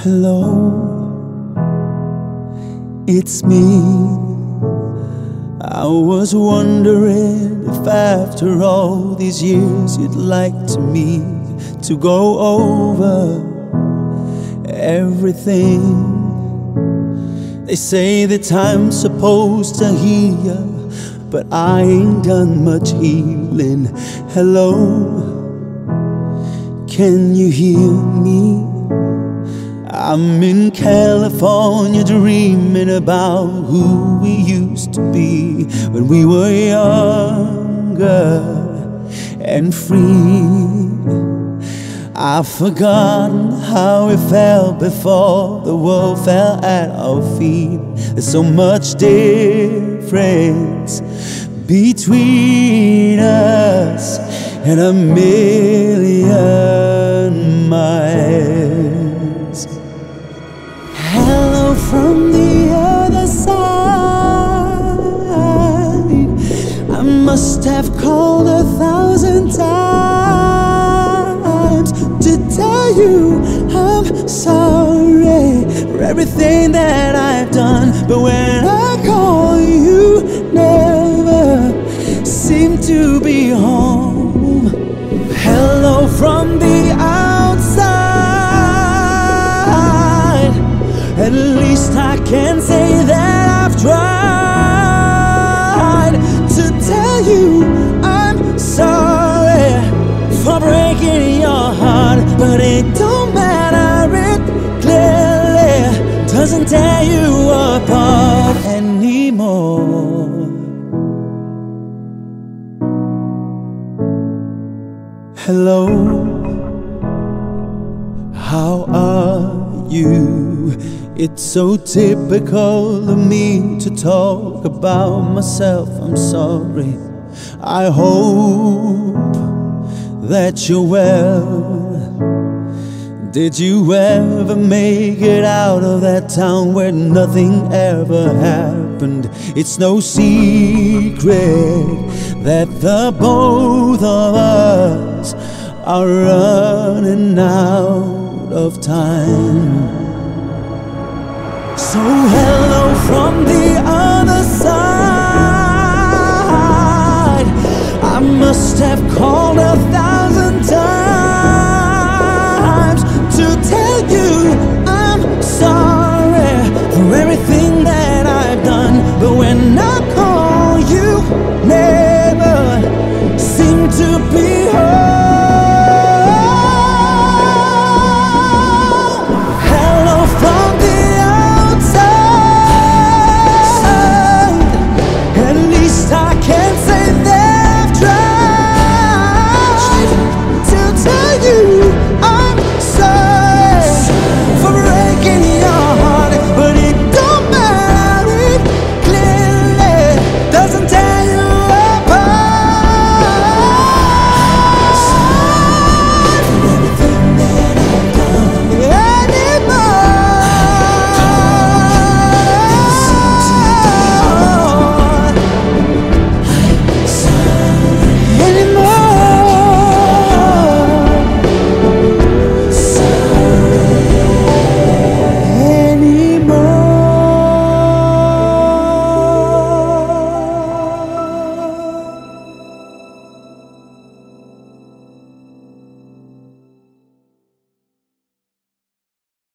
Hello, it's me. I was wondering if after all these years you'd like to me to go over everything. They say that I'm supposed to heal, but I ain't done much healing. Hello, can you hear me? I'm in California dreaming about who we used to be when we were younger and free. I've forgotten how it felt before the world fell at our feet. There's so much difference between us and a million must have called a thousand times to tell you I'm sorry for everything that I've done. But when I call, you never seem to be home. Hello from the outside. At least I can say that I've tried Hello, how are you? It's so typical of me to talk about myself. I'm sorry. I hope that you're well. Did you ever make it out of that town where nothing ever happened? It's no secret that the both of us are running out of time. So, hello from the other side. I must have called a